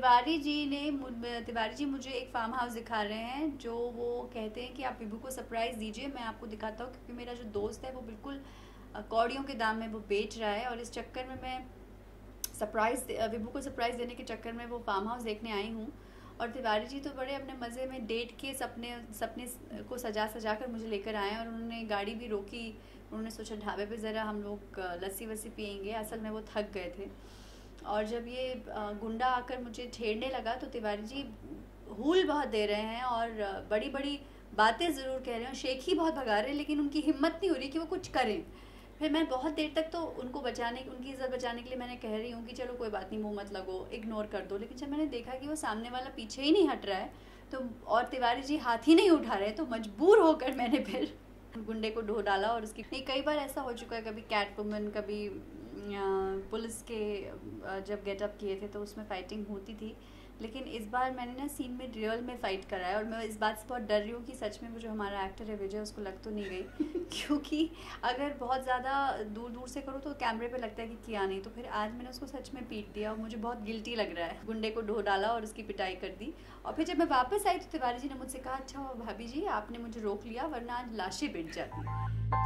तिवारी जी ने तिवारी जी मुझे एक फार्म हाउस दिखा रहे हैं, जो वो कहते हैं कि आप विभू को सरप्राइज़ दीजिए, मैं आपको दिखाता हूँ, क्योंकि मेरा जो दोस्त है वो बिल्कुल कौड़ियों के दाम में वो बेच रहा है, और इस चक्कर में मैं सरप्राइज़ विभू को सरप्राइज़ देने के चक्कर में वो फार्म हाउस देखने आई हूँ, और तिवारी जी तो बड़े अपने मज़े में डेट के सपने सपने को सजा सजा कर मुझे लेकर आए और उन्होंने गाड़ी भी रोकी, उन्होंने सोचा ढाबे पे ज़रा हम लोग लस्सी वस्सी पियेंगे, असल में वो थक गए थे। और जब ये गुंडा आकर मुझे छेड़ने लगा तो तिवारी जी हूल बहुत दे रहे हैं और बड़ी बड़ी बातें ज़रूर कह रहे हैं शेख ही बहुत भगा रहे हैं, लेकिन उनकी हिम्मत नहीं हो रही कि वो कुछ करें। फिर मैं बहुत देर तक तो उनको बचाने, उनकी इज़्ज़त बचाने के लिए मैंने कह रही हूँ कि चलो कोई बात नहीं, मुँह मत लगो इग्नोर कर दो। लेकिन जब मैंने देखा कि वो सामने वाला पीछे ही नहीं हट रहा है तो और तिवारी जी हाथ ही नहीं उठा रहे तो मजबूर होकर मैंने फिर गुंडे को ढो डाला और उसकी, नहीं, कई बार ऐसा हो चुका है, कभी कैट वुमन कभी पुलिस के जब गेटअप किए थे तो उसमें फ़ाइटिंग होती थी। लेकिन इस बार मैंने ना सीन में रियल में फ़ाइट कराया और मैं इस बात से बहुत डर रही हूँ कि सच में वो जो हमारा एक्टर है विजय उसको लग तो नहीं गई। क्योंकि अगर बहुत ज़्यादा दूर दूर से करूँ तो कैमरे पे लगता है कि किया नहीं। तो फिर आज मैंने उसको सच में पीट दिया और मुझे बहुत गिल्टी लग रहा है। गुंडे को ढो डाला और उसकी पिटाई कर दी। और फिर जब मैं वापस आई तो तिवारी जी ने मुझसे कहा अच्छा भाभी जी आपने मुझे रोक लिया वरना आज लाशें बिट जाती।